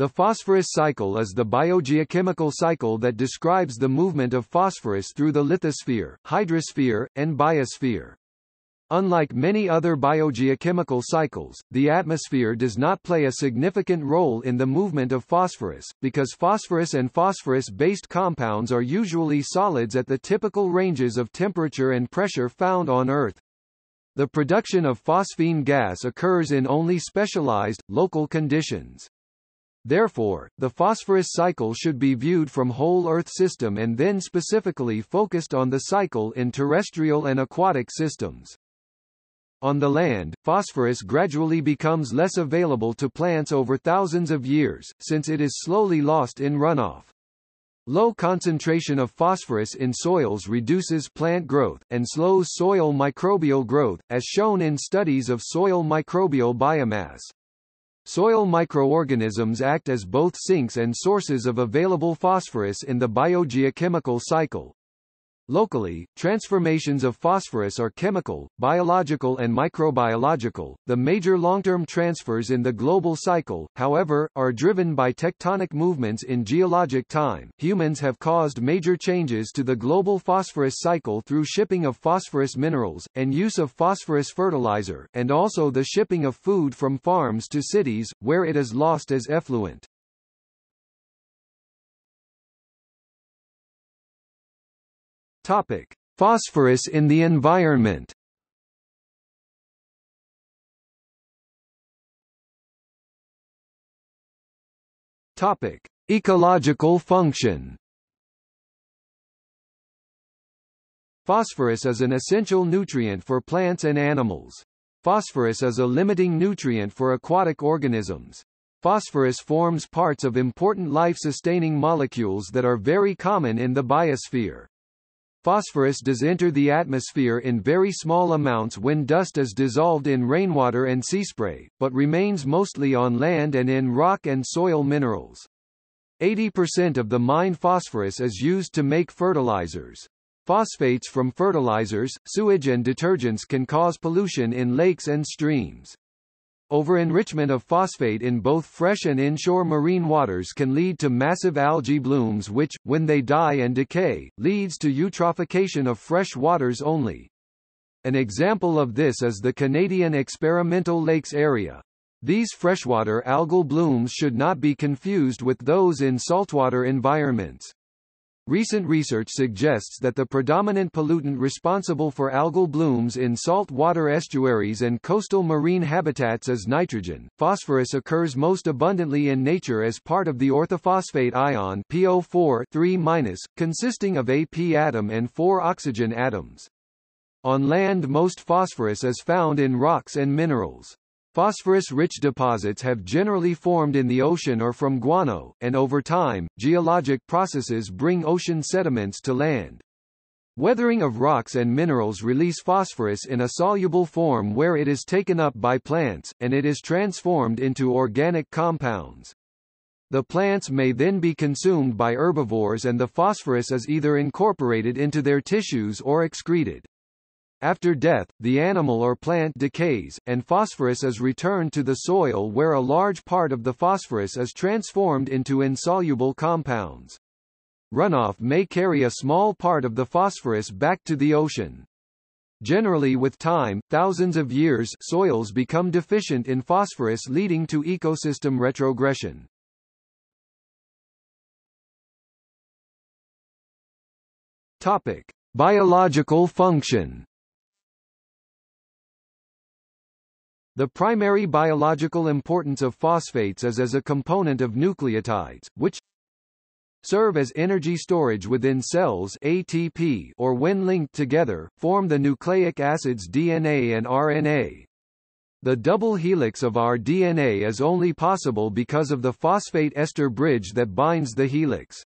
The phosphorus cycle is the biogeochemical cycle that describes the movement of phosphorus through the lithosphere, hydrosphere, and biosphere. Unlike many other biogeochemical cycles, the atmosphere does not play a significant role in the movement of phosphorus, because phosphorus and phosphorus-based compounds are usually solids at the typical ranges of temperature and pressure found on Earth. The production of phosphine gas occurs in only specialized, local conditions. Therefore, the phosphorus cycle should be viewed from whole Earth system and then specifically focused on the cycle in terrestrial and aquatic systems. On the land, phosphorus gradually becomes less available to plants over thousands of years, since it is slowly lost in runoff. Low concentration of phosphorus in soils reduces plant growth, and slows soil microbial growth, as shown in studies of soil microbial biomass. Soil microorganisms act as both sinks and sources of available phosphorus in the biogeochemical cycle. Locally, transformations of phosphorus are chemical, biological and microbiological. The major long-term transfers in the global cycle, however, are driven by tectonic movements in geologic time. Humans have caused major changes to the global phosphorus cycle through shipping of phosphorus minerals, and use of phosphorus fertilizer, and also the shipping of food from farms to cities, where it is lost as effluent. Topic: Phosphorus in the environment. Topic: Ecological function. Phosphorus is an essential nutrient for plants and animals. Phosphorus is a limiting nutrient for aquatic organisms. Phosphorus forms parts of important life-sustaining molecules that are very common in the biosphere. Phosphorus does enter the atmosphere in very small amounts when dust is dissolved in rainwater and sea spray, but remains mostly on land and in rock and soil minerals. 80% of the mined phosphorus is used to make fertilizers. Phosphates from fertilizers, sewage and detergents can cause pollution in lakes and streams. Over-enrichment of phosphate in both fresh and inshore marine waters can lead to massive algae blooms which, when they die and decay, leads to eutrophication of fresh waters only. An example of this is the Canadian experimental lakes area. These freshwater algal blooms should not be confused with those in saltwater environments. Recent research suggests that the predominant pollutant responsible for algal blooms in salt water estuaries and coastal marine habitats is nitrogen. Phosphorus occurs most abundantly in nature as part of the orthophosphate ion PO4 3-, consisting of a P atom and four oxygen atoms. On land most phosphorus is found in rocks and minerals. Phosphorus-rich deposits have generally formed in the ocean or from guano, and over time, geologic processes bring ocean sediments to land. Weathering of rocks and minerals release phosphorus in a soluble form where it is taken up by plants, and it is transformed into organic compounds. The plants may then be consumed by herbivores and the phosphorus is either incorporated into their tissues or excreted. After death, the animal or plant decays, and phosphorus is returned to the soil where a large part of the phosphorus is transformed into insoluble compounds. Runoff may carry a small part of the phosphorus back to the ocean. Generally with time, thousands of years soils become deficient in phosphorus leading to ecosystem retrogression. Topic: Biological function The primary biological importance of phosphates is as a component of nucleotides, which serve as energy storage within cells ATP or when linked together, form the nucleic acids DNA and RNA. The double helix of our DNA is only possible because of the phosphate ester bridge that binds the helix.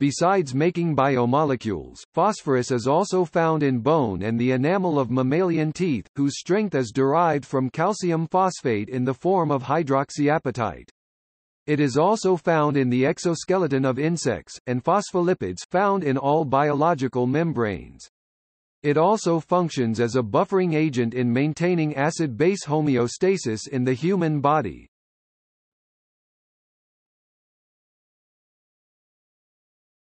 Besides making biomolecules, phosphorus is also found in bone and the enamel of mammalian teeth, whose strength is derived from calcium phosphate in the form of hydroxyapatite. It is also found in the exoskeleton of insects, and phospholipids found in all biological membranes. It also functions as a buffering agent in maintaining acid-base homeostasis in the human body.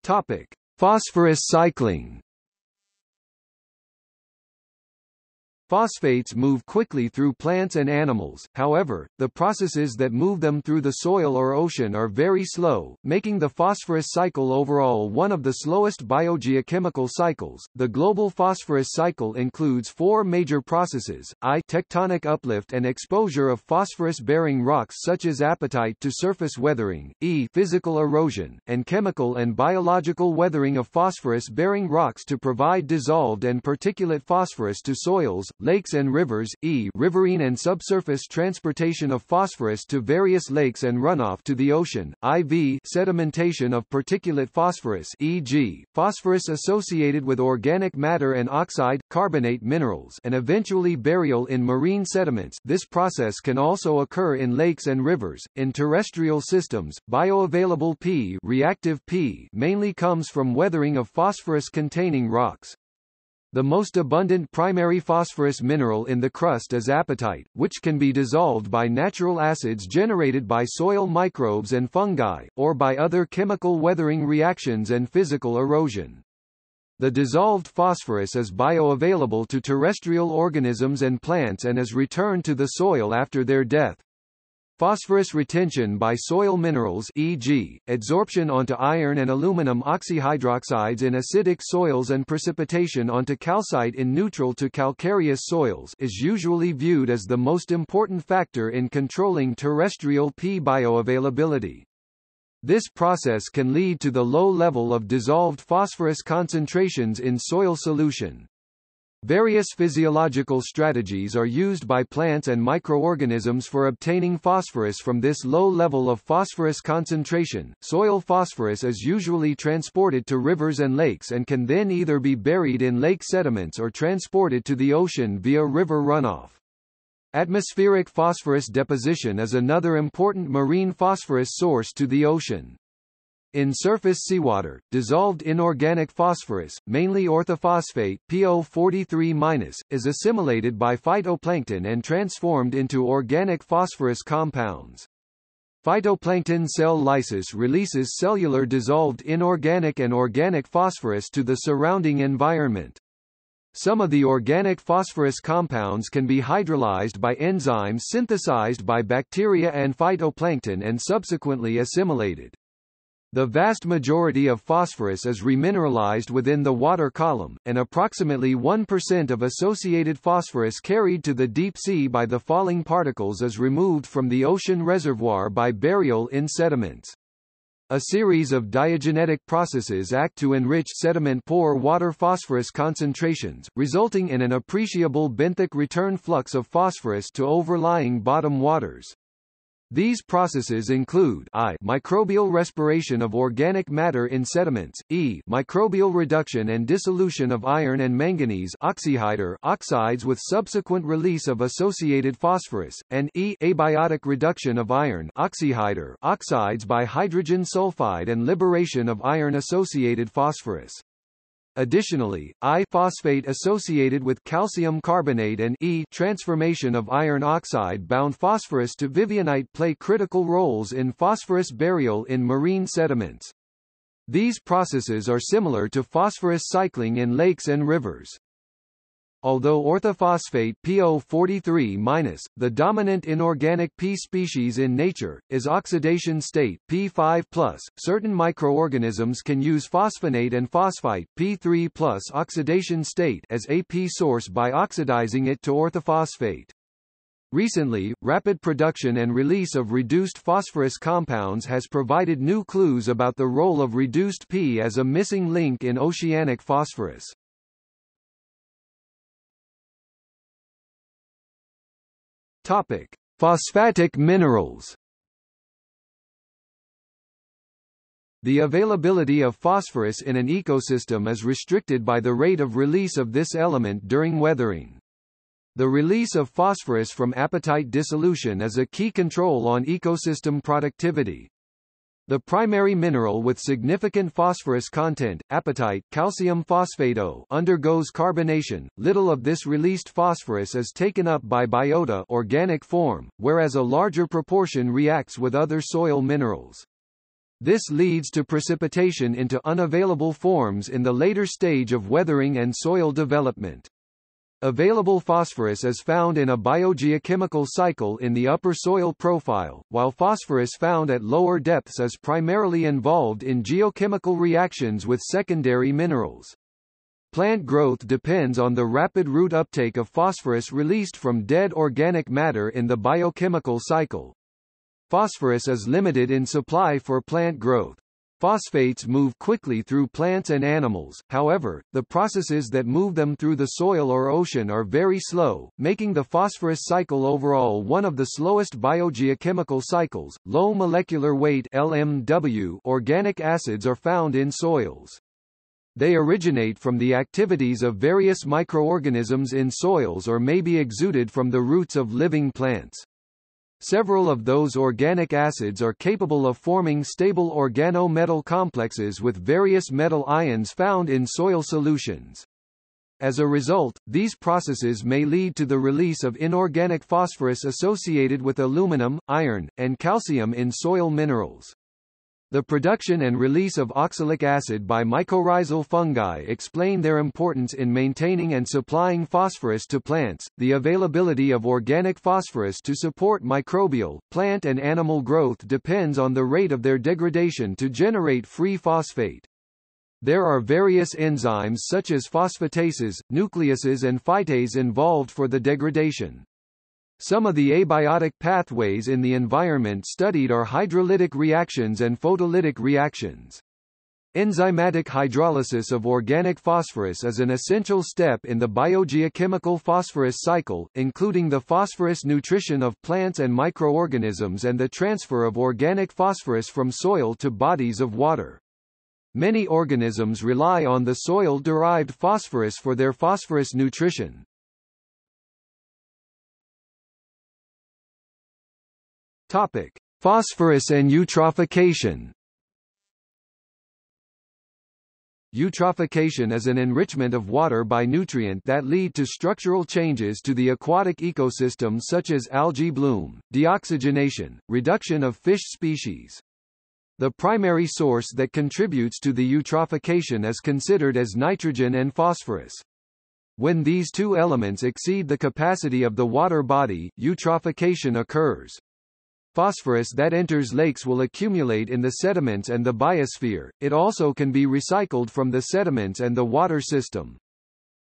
Topic: Phosphorus cycling. Phosphates move quickly through plants and animals, however, the processes that move them through the soil or ocean are very slow, making the phosphorus cycle overall one of the slowest biogeochemical cycles. The global phosphorus cycle includes four major processes, I tectonic uplift and exposure of phosphorus-bearing rocks such as apatite to surface weathering, E physical erosion, and chemical and biological weathering of phosphorus-bearing rocks to provide dissolved and particulate phosphorus to soils, lakes and rivers, e riverine and subsurface transportation of phosphorus to various lakes and runoff to the ocean, iv sedimentation of particulate phosphorus e.g., phosphorus associated with organic matter and oxide, carbonate minerals and eventually burial in marine sediments this process can also occur in lakes and rivers. In terrestrial systems, bioavailable P reactive P mainly comes from weathering of phosphorus-containing rocks. The most abundant primary phosphorus mineral in the crust is apatite, which can be dissolved by natural acids generated by soil microbes and fungi, or by other chemical weathering reactions and physical erosion. The dissolved phosphorus is bioavailable to terrestrial organisms and plants and is returned to the soil after their death. Phosphorus retention by soil minerals e.g., adsorption onto iron and aluminum oxyhydroxides in acidic soils and precipitation onto calcite in neutral to calcareous soils is usually viewed as the most important factor in controlling terrestrial P bioavailability. This process can lead to the low level of dissolved phosphorus concentrations in soil solution. Various physiological strategies are used by plants and microorganisms for obtaining phosphorus from this low level of phosphorus concentration. Soil phosphorus is usually transported to rivers and lakes and can then either be buried in lake sediments or transported to the ocean via river runoff. Atmospheric phosphorus deposition is another important marine phosphorus source to the ocean. In surface seawater, dissolved inorganic phosphorus, mainly orthophosphate PO43-, is assimilated by phytoplankton and transformed into organic phosphorus compounds. Phytoplankton cell lysis releases cellular dissolved inorganic and organic phosphorus to the surrounding environment. Some of the organic phosphorus compounds can be hydrolyzed by enzymes synthesized by bacteria and phytoplankton and subsequently assimilated. The vast majority of phosphorus is remineralized within the water column, and approximately 1% of associated phosphorus carried to the deep sea by the falling particles is removed from the ocean reservoir by burial in sediments. A series of diagenetic processes act to enrich sediment-poor water phosphorus concentrations, resulting in an appreciable benthic return flux of phosphorus to overlying bottom waters. These processes include I microbial respiration of organic matter in sediments, E microbial reduction and dissolution of iron and manganese oxyhydroxides with subsequent release of associated phosphorus, and E abiotic reduction of iron oxyhydroxides by hydrogen sulfide and liberation of iron-associated phosphorus. Additionally, I-phosphate associated with calcium carbonate and E transformation of iron oxide bound phosphorus to vivianite play critical roles in phosphorus burial in marine sediments. These processes are similar to phosphorus cycling in lakes and rivers. Although orthophosphate PO43-, the dominant inorganic P species in nature, is oxidation state P5+, certain microorganisms can use phosphonate and phosphite P3+, oxidation state as a P source by oxidizing it to orthophosphate. Recently, rapid production and release of reduced phosphorus compounds has provided new clues about the role of reduced P as a missing link in oceanic phosphorus. Topic: Phosphatic minerals. The availability of phosphorus in an ecosystem is restricted by the rate of release of this element during weathering. The release of phosphorus from apatite dissolution is a key control on ecosystem productivity. The primary mineral with significant phosphorus content, apatite calcium phosphate O, undergoes carbonation. Little of this released phosphorus is taken up by biota organic form, whereas a larger proportion reacts with other soil minerals. This leads to precipitation into unavailable forms in the later stage of weathering and soil development. Available phosphorus is found in a biogeochemical cycle in the upper soil profile, while phosphorus found at lower depths is primarily involved in geochemical reactions with secondary minerals. Plant growth depends on the rapid root uptake of phosphorus released from dead organic matter in the biochemical cycle. Phosphorus is limited in supply for plant growth. Phosphates move quickly through plants and animals, however, the processes that move them through the soil or ocean are very slow, making the phosphorus cycle overall one of the slowest biogeochemical cycles. Low molecular weight LMW organic acids are found in soils. They originate from the activities of various microorganisms in soils or may be exuded from the roots of living plants. Several of those organic acids are capable of forming stable organometal complexes with various metal ions found in soil solutions. As a result, these processes may lead to the release of inorganic phosphorus associated with aluminum, iron, and calcium in soil minerals. The production and release of oxalic acid by mycorrhizal fungi explain their importance in maintaining and supplying phosphorus to plants. The availability of organic phosphorus to support microbial, plant and animal growth depends on the rate of their degradation to generate free phosphate. There are various enzymes such as phosphatases, nucleases and phytase involved for the degradation. Some of the abiotic pathways in the environment studied are hydrolytic reactions and photolytic reactions. Enzymatic hydrolysis of organic phosphorus is an essential step in the biogeochemical phosphorus cycle, including the phosphorus nutrition of plants and microorganisms and the transfer of organic phosphorus from soil to bodies of water. Many organisms rely on the soil-derived phosphorus for their phosphorus nutrition. Topic: Phosphorus and eutrophication. Eutrophication is an enrichment of water by nutrient that lead to structural changes to the aquatic ecosystem such as algae bloom, deoxygenation, reduction of fish species. The primary source that contributes to the eutrophication is considered as nitrogen and phosphorus. When these two elements exceed the capacity of the water body, eutrophication occurs. Phosphorus that enters lakes will accumulate in the sediments and the biosphere, it also can be recycled from the sediments and the water system.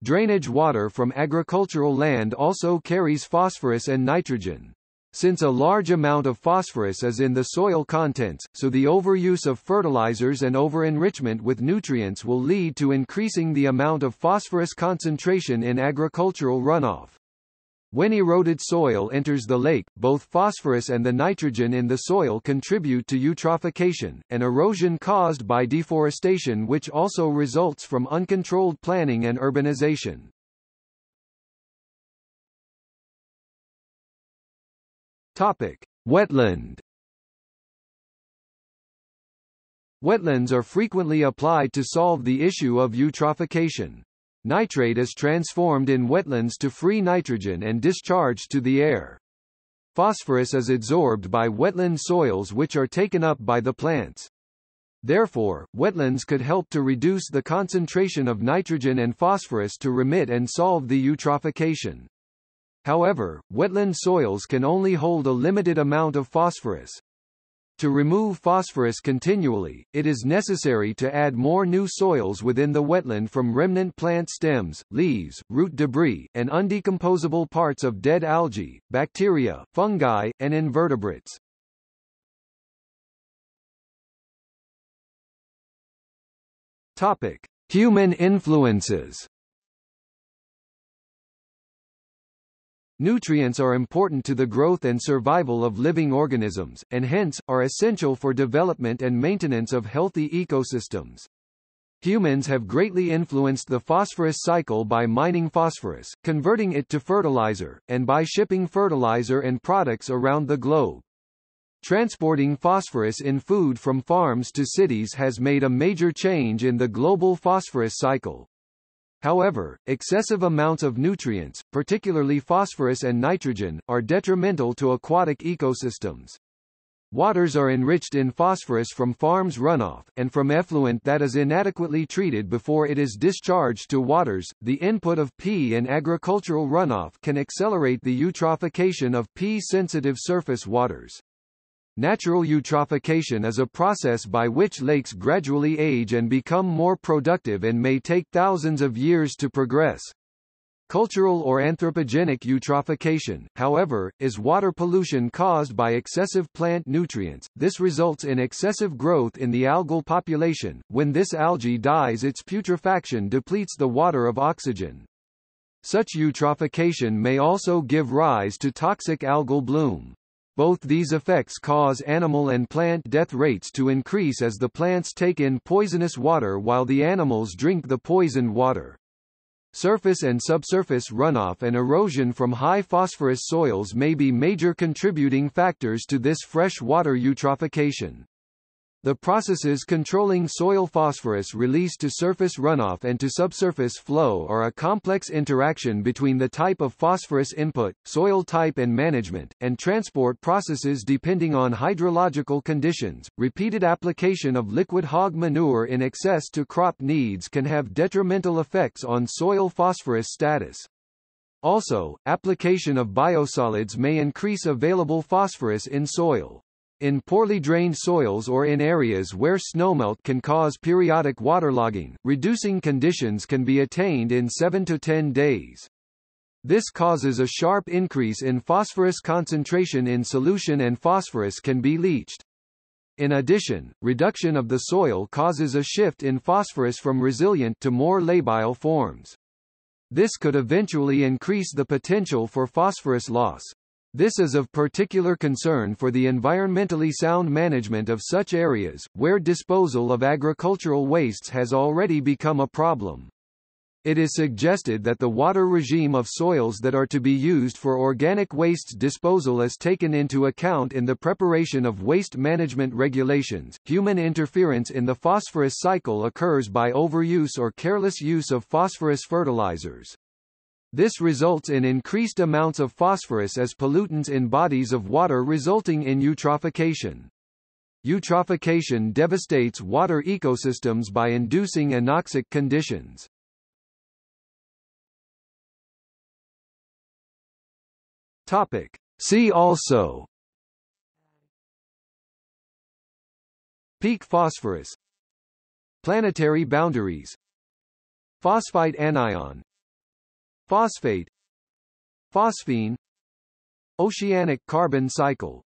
Drainage water from agricultural land also carries phosphorus and nitrogen. Since a large amount of phosphorus is in the soil contents, so the overuse of fertilizers and over-enrichment with nutrients will lead to increasing the amount of phosphorus concentration in agricultural runoff. When eroded soil enters the lake, both phosphorus and the nitrogen in the soil contribute to eutrophication, an erosion caused by deforestation which also results from uncontrolled planning and urbanization. Topic: Wetland Wetlands are frequently applied to solve the issue of eutrophication. Nitrate is transformed in wetlands to free nitrogen and discharged to the air. Phosphorus is adsorbed by wetland soils which are taken up by the plants. Therefore, wetlands could help to reduce the concentration of nitrogen and phosphorus to remit and solve the eutrophication. However, wetland soils can only hold a limited amount of phosphorus. To remove phosphorus continually, it is necessary to add more new soils within the wetland from remnant plant stems, leaves, root debris, and undecomposable parts of dead algae, bacteria, fungi, and invertebrates. Topic: Human influences. Nutrients are important to the growth and survival of living organisms, and hence, are essential for development and maintenance of healthy ecosystems. Humans have greatly influenced the phosphorus cycle by mining phosphorus, converting it to fertilizer, and by shipping fertilizer and products around the globe. Transporting phosphorus in food from farms to cities has made a major change in the global phosphorus cycle. However, excessive amounts of nutrients, particularly phosphorus and nitrogen, are detrimental to aquatic ecosystems. Waters are enriched in phosphorus from farms runoff, and from effluent that is inadequately treated before it is discharged to waters. The input of P in agricultural runoff can accelerate the eutrophication of P-sensitive surface waters. Natural eutrophication is a process by which lakes gradually age and become more productive and may take thousands of years to progress. Cultural or anthropogenic eutrophication, however, is water pollution caused by excessive plant nutrients. This results in excessive growth in the algal population. When this algae dies its putrefaction depletes the water of oxygen. Such eutrophication may also give rise to toxic algal bloom. Both these effects cause animal and plant death rates to increase as the plants take in poisonous water while the animals drink the poisoned water. Surface and subsurface runoff and erosion from high phosphorus soils may be major contributing factors to this fresh water eutrophication. The processes controlling soil phosphorus release to surface runoff and to subsurface flow are a complex interaction between the type of phosphorus input, soil type and management, and transport processes depending on hydrological conditions. Repeated application of liquid hog manure in excess to crop needs can have detrimental effects on soil phosphorus status. Also, application of biosolids may increase available phosphorus in soil. In poorly drained soils or in areas where snowmelt can cause periodic waterlogging, reducing conditions can be attained in 7 to 10 days. This causes a sharp increase in phosphorus concentration in solution and phosphorus can be leached. In addition, reduction of the soil causes a shift in phosphorus from resilient to more labile forms. This could eventually increase the potential for phosphorus loss. This is of particular concern for the environmentally sound management of such areas, where disposal of agricultural wastes has already become a problem. It is suggested that the water regime of soils that are to be used for organic wastes disposal is taken into account in the preparation of waste management regulations. Human interference in the phosphorus cycle occurs by overuse or careless use of phosphorus fertilizers. This results in increased amounts of phosphorus as pollutants in bodies of water resulting in eutrophication. Eutrophication devastates water ecosystems by inducing anoxic conditions. Topic. See also Peak phosphorus Planetary boundaries Phosphite anion Phosphate Phosphine Oceanic carbon cycle